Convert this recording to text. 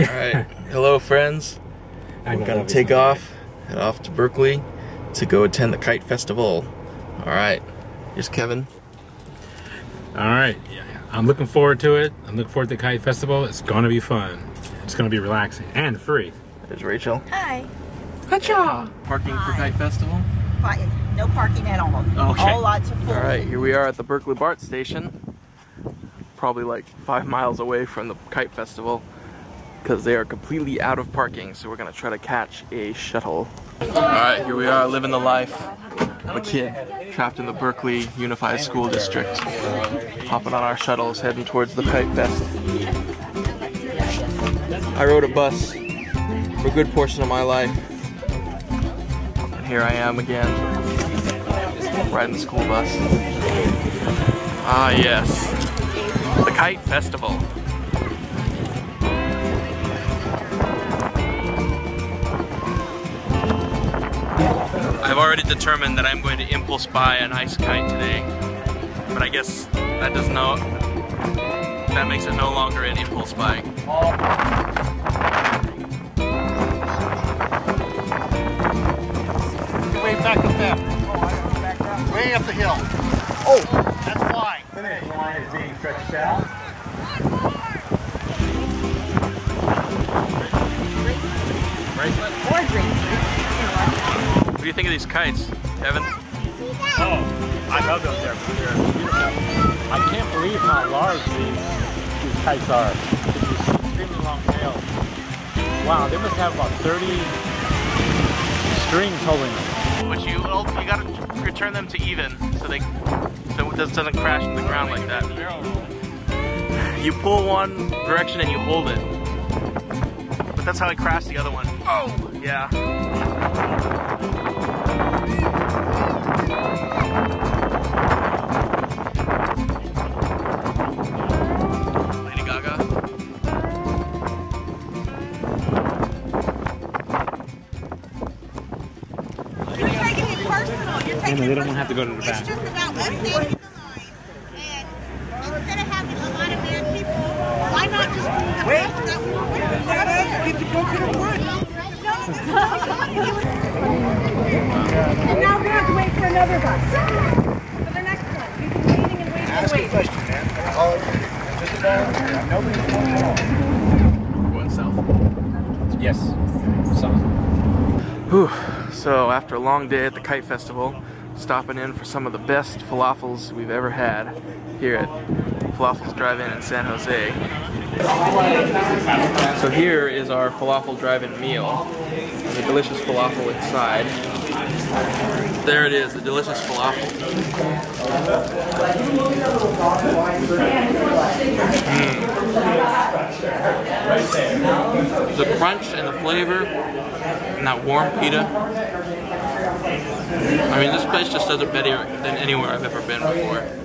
Alright, hello friends. I We're gonna take not off, head off to Berkeley to go attend the Kite Festival. Alright, here's Kevin. All right, yeah, I'm looking forward to it. I'm looking forward to the Kite Festival. It's gonna be fun. It's gonna be relaxing and free. There's Rachel. Hi. Parking for Kite Festival. Fi- No parking at all. Okay. All lots are full. Alright, here we are at the Berkeley BART station. Probably like five miles away from the Kite Festival because they are completely out of parking. So we're gonna try to catch a shuttle. Alright, here we are living the life of a kid trapped in the Berkeley Unified School District. Hopping on our shuttles, heading towards the Kite Fest. I rode a bus for a good portion of my life. And here I am again, riding the school bus. Ah, yes. The Kite Festival. Already determined that I'm going to impulse buy an ice kite today. But I guess that does no that makes it no longer an impulse buy. Way back up there. Way up the hill. Oh, that's fine. Finish line is being stretched out. What do you think of these kites, Kevin? Oh, I love them. They're, they're beautiful. I can't believe how large these, these kites are. These extremely long tails. Wow, they must have about 30 strings holding them. But you you gotta return them to even so they so it doesn't crash to the ground like that. You pull one direction and you hold it. But that's how I crashed the other one. Oh yeah. Lady Gaga. You're taking it personal. You're taking they don't have to go to the It's back. just about us standing in the line. And instead of having a lot of mad people, why not just do the best that we were with? Get to go to the front. And now we have to wait for another bus. For the next one. We've been waiting and waiting and Ask a question, man. That's all it is. Just about nobody's going at all. Going south. Yes. Some. Whew. So after a long day at the Kite Festival, stopping in for some of the best falafels we've ever had here at Falafel's Drive-In in San Jose. So here is our falafel drive-in meal. A delicious falafel inside. There it is, the delicious falafel. Mm. The crunch and the flavor and that warm pita. I mean, this place just does it better than anywhere I've ever been before.